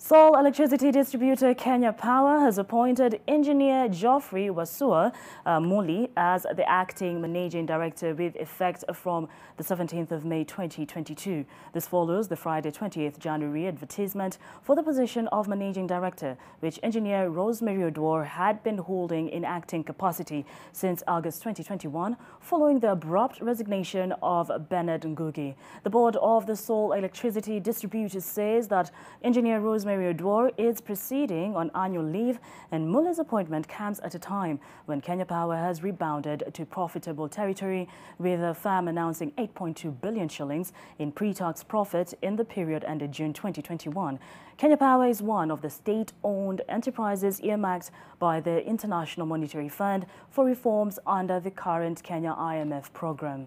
Sole electricity distributor Kenya Power has appointed engineer Geoffrey Wasua uh, Muli as the acting managing director with effect from the 17th of May 2022. This follows the Friday 20th January advertisement for the position of managing director, which engineer Rosemary Oduor had been holding in acting capacity since August 2021, following the abrupt resignation of Bernard Ngugi. The board of the Sole electricity distributor says that engineer Rosemary Rosemary Oduor is proceeding on annual leave and Muli's appointment comes at a time when Kenya Power has rebounded to profitable territory with the firm announcing 8.2 billion shillings in pre-tax profit in the period ended June 2021. Kenya Power is one of the state-owned enterprises earmarked by the International Monetary Fund for reforms under the current Kenya IMF program.